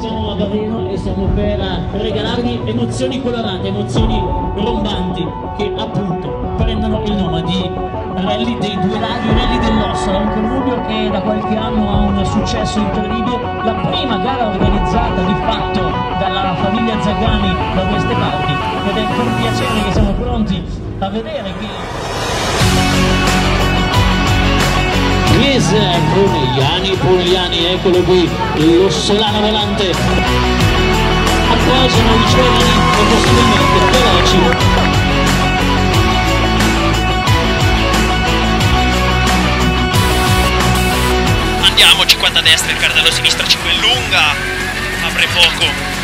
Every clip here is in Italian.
siamo a Barreno e siamo per regalarvi emozioni coloranti, emozioni rombanti che appunto prendono il nome di Rally dei Due Laghi, Rally dell'Ossola, un connubio che da qualche anno ha un successo incredibile, la prima gara organizzata di fatto dalla famiglia Zagani da queste parti. Ed è con piacere che siamo pronti a vedere che Ruiz, Brunegliani, Pugliani, eccolo qui, l'ossolano volante. Applausono i giovani e possibilmente veloci. Andiamo, 50 a destra, il cardello a sinistra, 5 lunga, apre fuoco.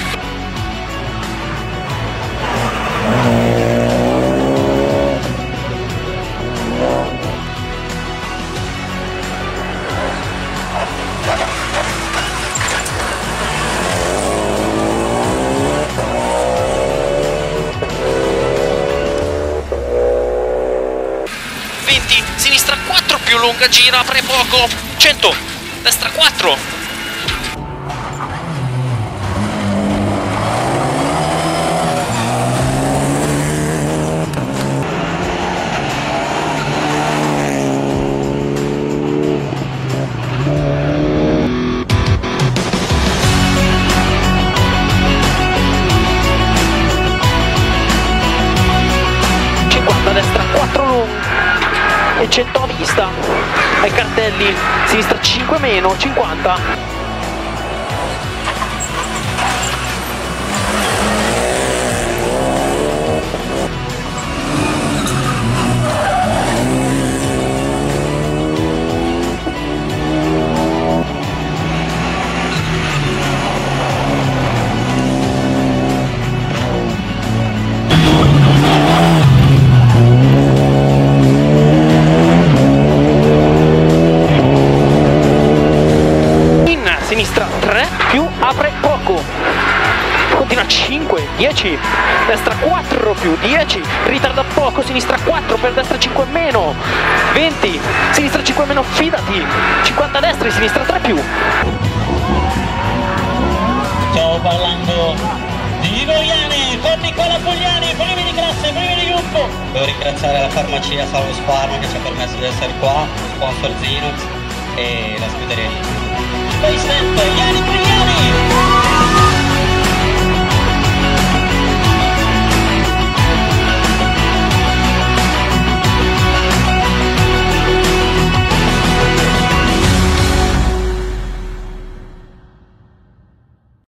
20, sinistra 4 più lunga, gira, apre poco, 100, destra 4, e 100 a vista ai cartelli sinistra 5 meno 50 apre poco. Continua 5 10 destra 4 più 10 ritarda poco sinistra 4 per destra 5 meno. 20 sinistra 5 meno fidati. 50 a destra e sinistra 3 più. Stiamo parlando di Vogliani con Nicola Pugliani, primi di classe, primi di gruppo. Devo ringraziare la farmacia Salvo Sparma che ci ha permesso di essere qua, sponsor Zinox e la scuderia.